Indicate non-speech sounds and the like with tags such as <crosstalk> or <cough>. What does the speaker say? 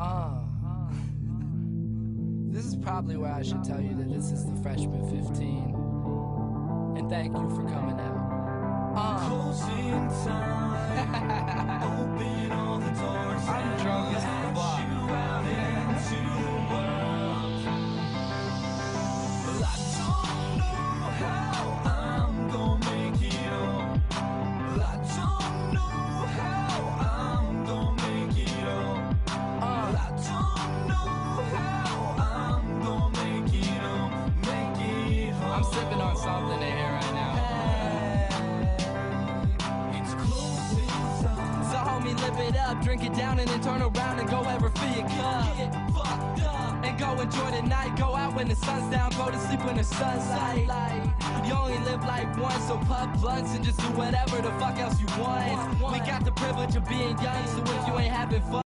Uh, this is probably where I should tell you that this is the freshman 15. And thank you for coming out. Uh, Closing time. <laughs> Open all the doors. I'm drunk as fuck. let you out into the world. Well, I don't know I'm sipping on something in here right now. It's time. So homie, lip it up, drink it down, and then turn around and go ever fill your cup. Get fucked up. And go enjoy the night, go out when the sun's down, go to sleep when the sun's light. You only live life once, so puff blunts and just do whatever the fuck else you want. We got the privilege of being young, so if you ain't having fun.